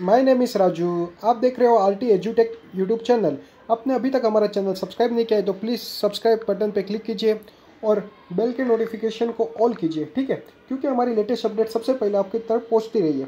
My name is Raju आप देख रहे हो आर टी एजुटेक यूट्यूब चैनल आपने अभी तक हमारा चैनल सब्सक्राइब नहीं किया है तो प्लीज़ सब्सक्राइब बटन पे क्लिक कीजिए और बेल के नोटिफिकेशन को ऑल कीजिए, ठीक है? क्योंकि हमारी लेटेस्ट अपडेट सबसे पहले आपकी तरफ़ पहुँचती रही है।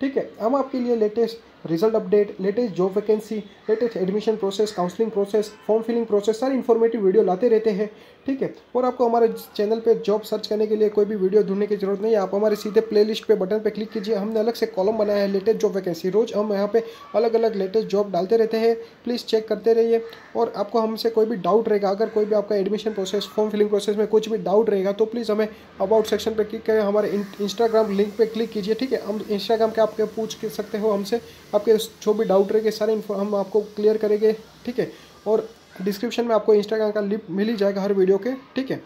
ठीक है, हम आपके लिए latest result update latest job vacancy latest admission process counselling process form filling process सारी इन्फॉर्मेटिव वीडियो लाते रहते हैं, ठीक है? और आपको हमारे चैनल पे जॉब सर्च करने के लिए कोई भी वीडियो ढूँढने की ज़रूरत नहीं है, आप हमारे सीधे प्लेलिस्ट पे बटन पे क्लिक कीजिए, हमने अलग से कॉलम बनाया है लेटेस्ट जॉब वैकेंसी रोज हम यहाँ पे अलग अलग लेटेस्ट जॉब डालते रहते हैं प्लीज़ चेक करते रहिए। और आपको हमसे कोई भी डाउट रहेगा, अगर कोई भी आपका admission process form filling process में कुछ भी डाउट रहेगा तो प्लीज़ हमें अबाउट सेक्शन पर क्लिक करें, हमारे इंस्टाग्राम लिंक पर क्लिक कीजिए, ठीक है? हम इंस्टाग्राम के आपके पूछ सकते हो हमसे? आपके जो भी डाउट रहेंगे, सारे हम आपको क्लियर करेंगे, ठीक है? और डिस्क्रिप्शन में आपको इंस्टाग्राम का लिंक मिल ही जाएगा हर वीडियो के, ठीक है?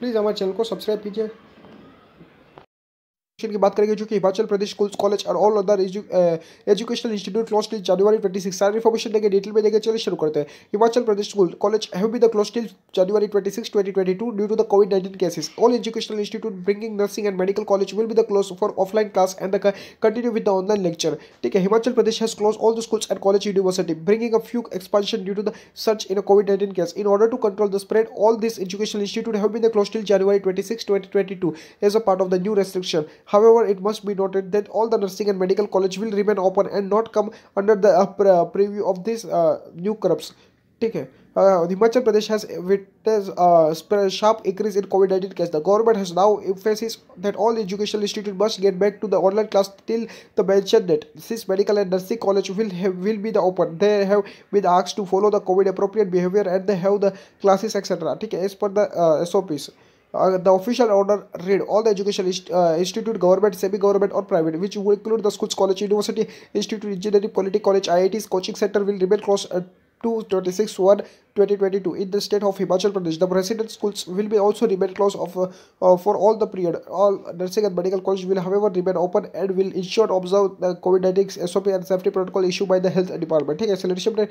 प्लीज़ हमारे चैनल को सब्सक्राइब कीजिए। की बात करेंगे जो कि हिमाचल प्रदेश स्कूल, कॉलेज और all other educational institute close till January twenty six सारी इन्फॉर्मेशन देंगे डिटेल में देंगे चलिए शुरू करते हैं। Himachal Pradesh school, college have be the close till January twenty six twenty twenty two due to the covid nineteen cases all educational institute bringing nursing and medical college will be the close for offline class and the continue with the online lecture ठीक है, Himachal Pradesh has close all the schools and college university bringing a few expansion due to the search in a covid nineteen case in order to control the spread all this educational institute have been close till January twenty six twenty twenty two as a part of the new restriction However, it must be noted that all the nursing and medical college will remain open and not come under the uh, preview of these uh, new curbs. ठीक है Himachal Pradesh has witnessed a sharp increase in COVID-19 cases. The government has now emphasized that all educational institutions must get back to the online class till the mentioned date. Since medical and nursing college will have, will be the open, they have been asked to follow the COVID appropriate behavior and they have the classes etc. ठीक है as per the uh, SOPs. The official order read all the education institute government semi government और private which वो include the school college university institute engineering polytechnic college I I T coaching centre will remain closed to twenty six one 2022 in the state of Himachal Pradesh. The resident schools will be also remain closed of, uh, uh, for all the period. All nursing and medical college will however remain open and will ensure observe the COVID-19 SOP and safety protocol issued by the health department. ठीक है leadership ने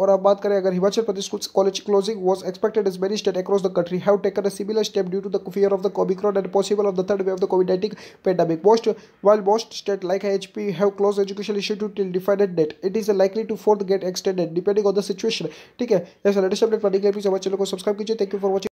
और अब बात करें अगर हिमाचल प्रदेश schools college closing was expected as many states across the country have taken a similar step due to the fear of the Omicron and possible of the third wave of the COVID-19 pandemic. Most while most states like HP have closed education institute till defined date, it is likely to fourth get extended depending on the situation. ठीक है ऐसा latest update पढ़ने के लिए हमारे channel को subscribe कीजिए thank you for watching